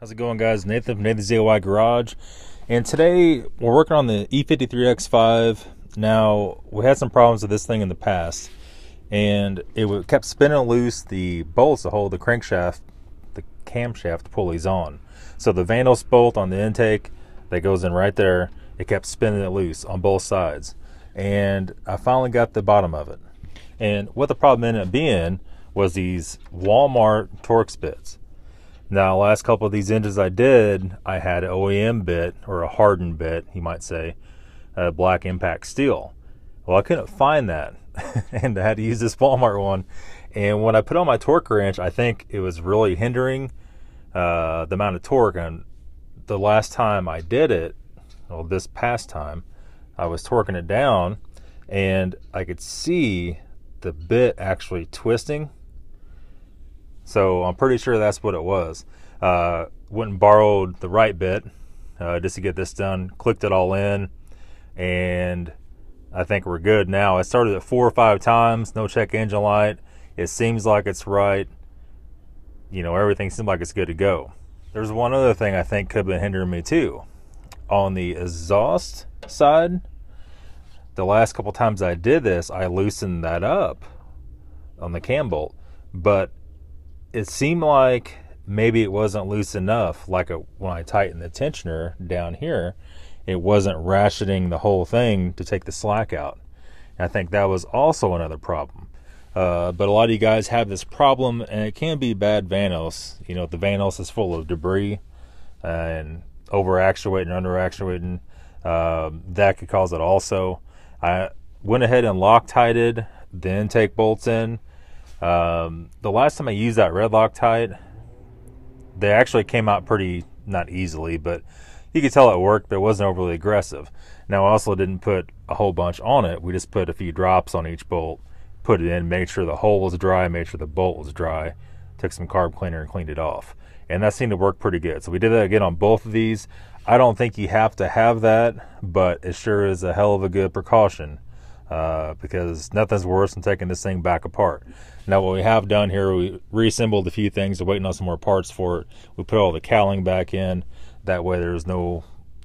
How's it going, guys? Nathan from Nathan's DIY Garage, and today we're working on the E53X5. Now we had some problems with this thing in the past, and it kept spinning loose the bolts to hold the crankshaft, the camshaft pulleys on. So the Vanos bolt on the intake that goes in right there, it kept spinning it loose on both sides, and I finally got the bottom of it. And what the problem ended up being was these Walmart Torx bits now, last couple of these engines I did, I had an OEM bit or a hardened bit, you might say, black impact steel. Well, I couldn't find that, and I had to use this Walmart one. And when I put on my torque wrench, I think it was really hindering uh, the amount of torque. And the last time I did it, well, this past time, I was torquing it down, and I could see the bit actually twisting so I'm pretty sure that's what it was. Uh, went and borrowed the right bit uh, just to get this done. Clicked it all in, and I think we're good now. I started it four or five times. No check engine light. It seems like it's right. You know, everything seems like it's good to go. There's one other thing I think could have been hindering me too. On the exhaust side, the last couple times I did this, I loosened that up on the cam bolt, but it seemed like maybe it wasn't loose enough. Like a, when I tightened the tensioner down here, it wasn't ratcheting the whole thing to take the slack out. And I think that was also another problem. Uh, but a lot of you guys have this problem, and it can be bad Vanos. You know, the Vanos is full of debris and over actuating, under actuating. Uh, that could cause it also. I went ahead and Loctited the intake bolts in um, the last time I used that red Loctite, they actually came out pretty not easily, but you could tell it worked, but it wasn't overly aggressive. Now, I also didn't put a whole bunch on it. We just put a few drops on each bolt, put it in, made sure the hole was dry, made sure the bolt was dry, took some carb cleaner and cleaned it off. And that seemed to work pretty good. So we did that again on both of these. I don't think you have to have that, but it sure is a hell of a good precaution uh, because nothing's worse than taking this thing back apart. Now, what we have done here, we reassembled a few things. We're waiting on some more parts for it. We put all the cowling back in. That way, there's no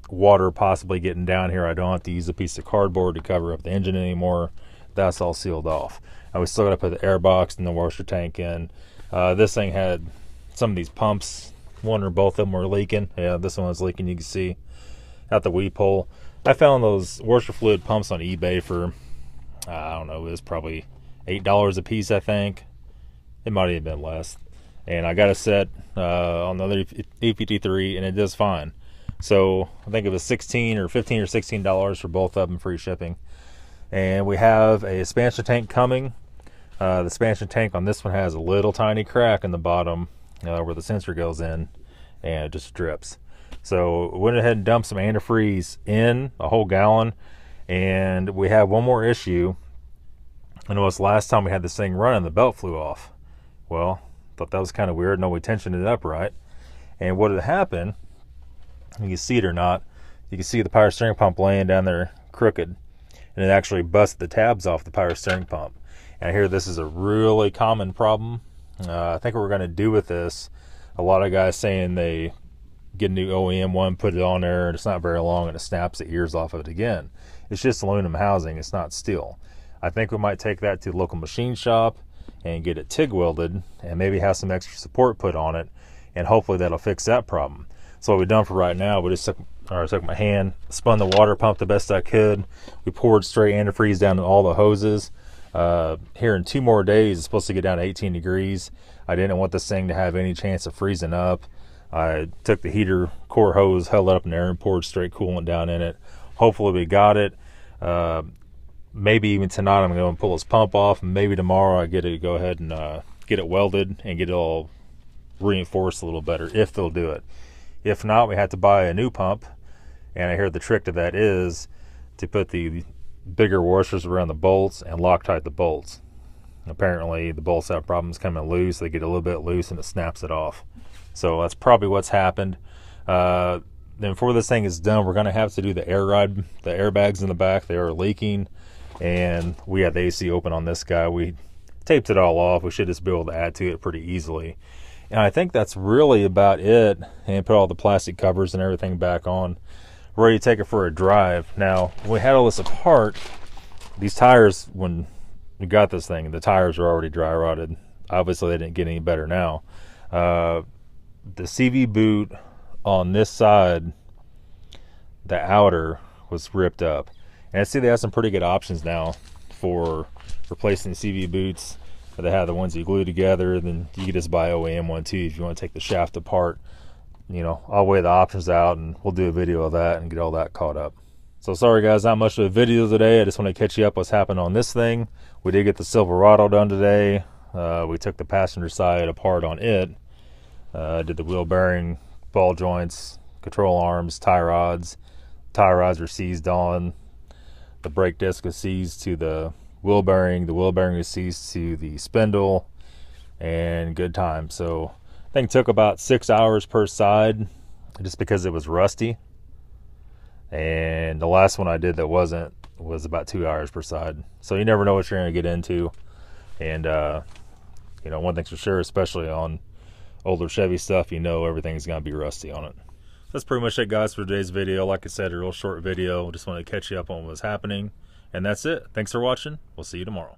water possibly getting down here. I don't have to use a piece of cardboard to cover up the engine anymore. That's all sealed off. And we still got to put the air box and the washer tank in. Uh, this thing had some of these pumps. One or both of them were leaking. Yeah, this one was leaking. You can see at the weep hole. I found those washer fluid pumps on eBay for I don't know, it was probably eight dollars a piece, I think. It might have been less. And I got a set uh, on the other E53, and it does fine. So I think it was 16 or 15 or 16 dollars for both of them, free shipping. And we have a expansion tank coming. Uh, the expansion tank on this one has a little tiny crack in the bottom uh, where the sensor goes in, and it just drips. So went ahead and dumped some antifreeze in a whole gallon and we have one more issue. I know it's last time we had this thing running, the belt flew off. Well, thought that was kind of weird. No, we tensioned it up right. And what had happened, you can see it or not, you can see the power steering pump laying down there crooked. And it actually busted the tabs off the power steering pump. And I hear this is a really common problem. Uh, I think what we're going to do with this, a lot of guys saying they get a new OEM one, put it on there, and it's not very long, and it snaps the ears off of it again. It's just aluminum housing, it's not steel. I think we might take that to the local machine shop and get it TIG welded and maybe have some extra support put on it, and hopefully that'll fix that problem. So what we've done for right now, we just took, or I took my hand, spun the water pump the best I could. We poured straight antifreeze down to all the hoses. Uh, here in two more days, it's supposed to get down to 18 degrees. I didn't want this thing to have any chance of freezing up. I took the heater core hose, held it up in there, and poured straight coolant down in it. Hopefully, we got it. Uh, maybe even tonight, I'm going to pull this pump off, and maybe tomorrow I get to go ahead and uh, get it welded and get it all reinforced a little better if they'll do it. If not, we have to buy a new pump. And I hear the trick to that is to put the bigger washers around the bolts and Loctite the bolts. Apparently, the bolts have problems coming loose. They get a little bit loose and it snaps it off. So that's probably what's happened. Uh, then before this thing is done, we're going to have to do the air ride, the airbags in the back. They are leaking, and we had the AC open on this guy. We taped it all off. We should just be able to add to it pretty easily. And I think that's really about it. And put all the plastic covers and everything back on. Ready to take it for a drive. Now, we had all this apart. These tires, when we got this thing, the tires were already dry rotted. Obviously, they didn't get any better now. Uh, the CV boot on this side, the outer was ripped up. And I see they have some pretty good options now for replacing CV boots. They have the ones you glue together, then you can just buy OEM one too if you want to take the shaft apart. You know, I'll weigh the options out and we'll do a video of that and get all that caught up. So sorry guys, not much of a video today. I just want to catch you up what's happened on this thing. We did get the Silverado done today. Uh, we took the passenger side apart on it. Uh, did the wheel bearing, ball joints, control arms, tie rods. Tie rods were seized on. The brake disc is seized to the wheel bearing. The wheel bearing is seized to the spindle. And good time. So I think took about six hours per side just because it was rusty. And the last one I did that wasn't was about two hours per side. So you never know what you're going to get into. And, uh, you know, one thing's for sure, especially on older Chevy stuff, you know everything's going to be rusty on it. That's pretty much it, guys, for today's video. Like I said, a real short video. Just wanted to catch you up on what's happening. And that's it. Thanks for watching. We'll see you tomorrow.